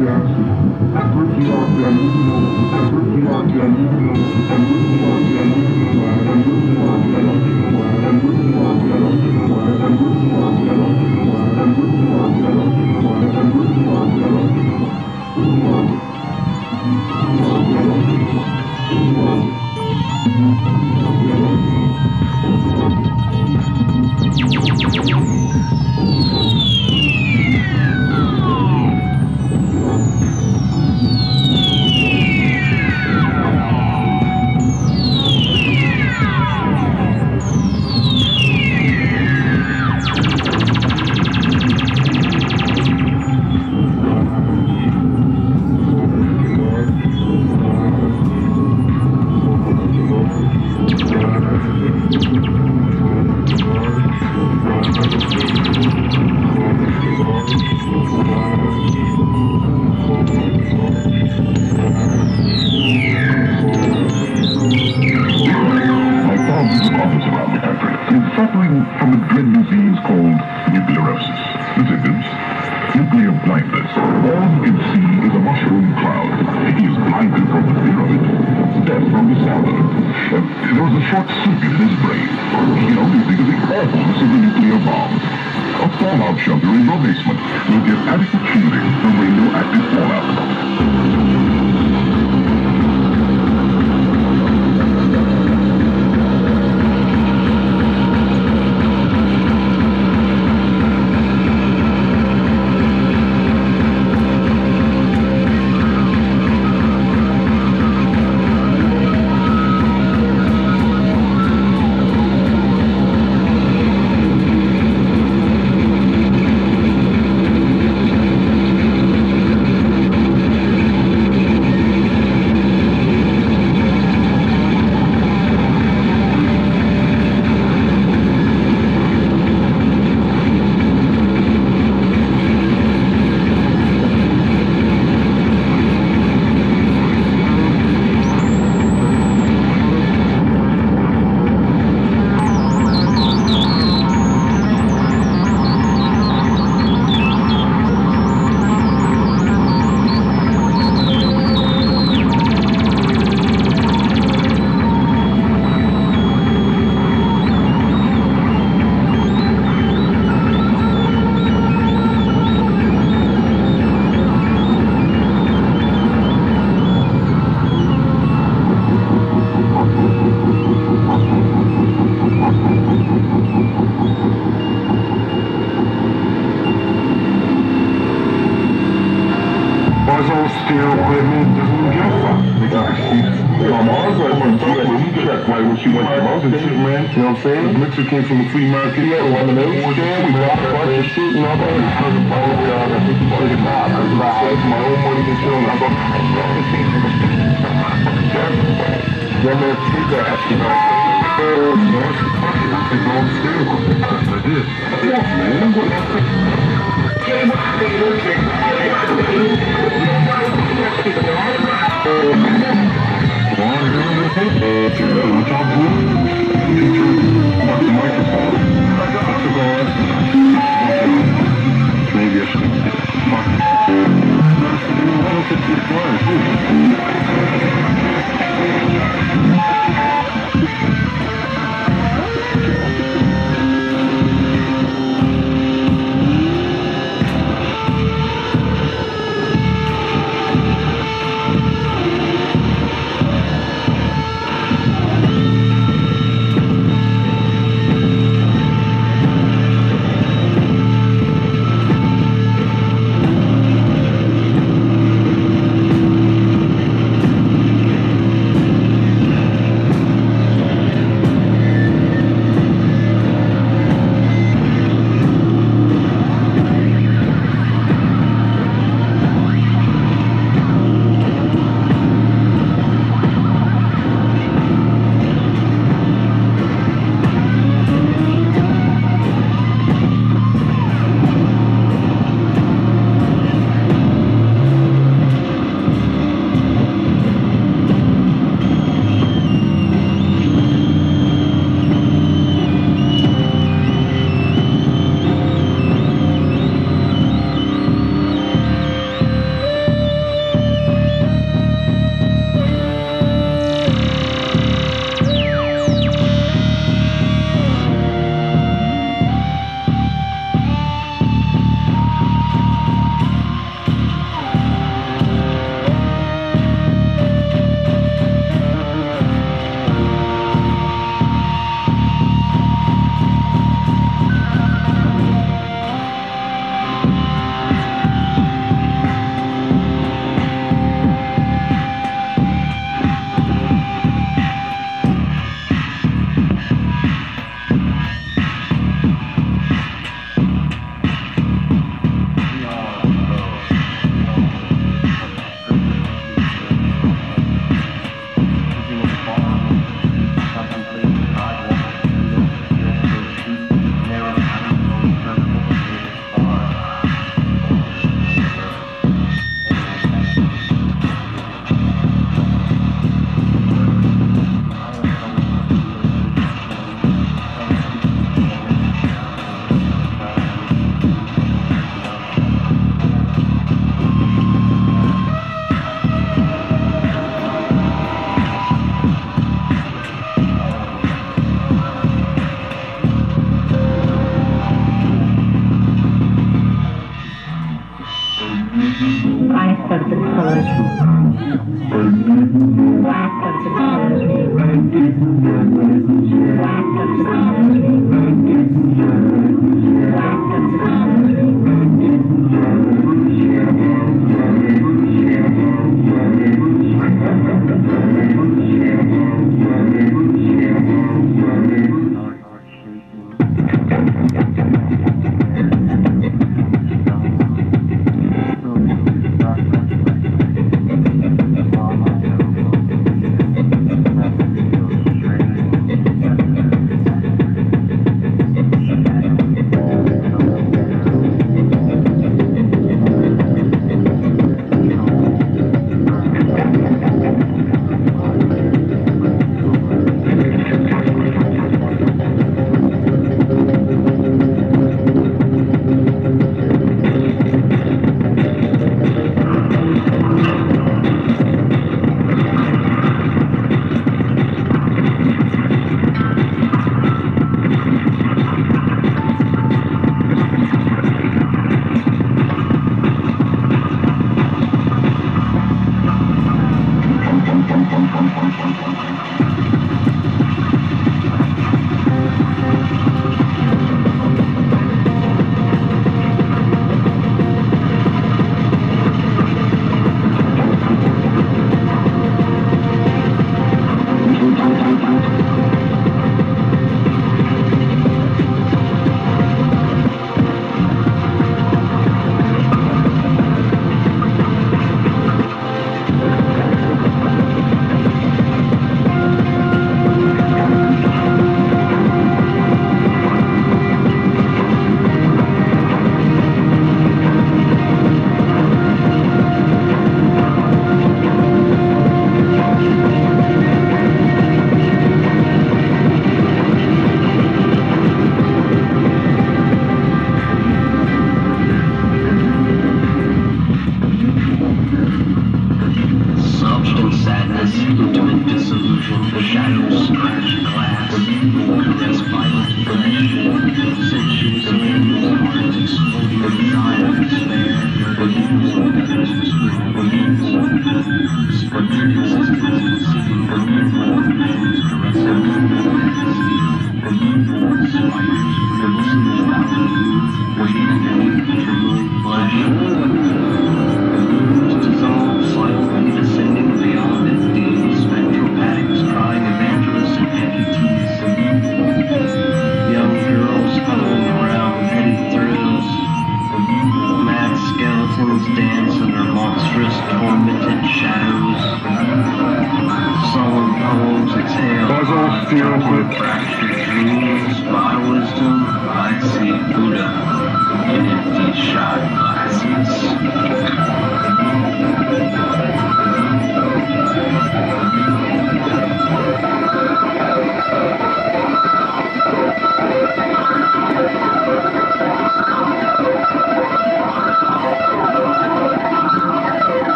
Thank you. Short circuit in his brain. He can only think of the awfulness of the nuclear bomb. A fallout shelter in your basement will give adequate shielding from radioactive fallout. My mom's like, you get that right when she went to mountain shit, man. You know what I'm saying? The mixer came from the flea market. Yeah, one of those. Yeah, we bought a of shit and all that. I think you should have got it. I saved my own money and shit. And I go, yeah, man, see that. You know, it's all steel. I did. Man. Maybe I Tu veux un tambour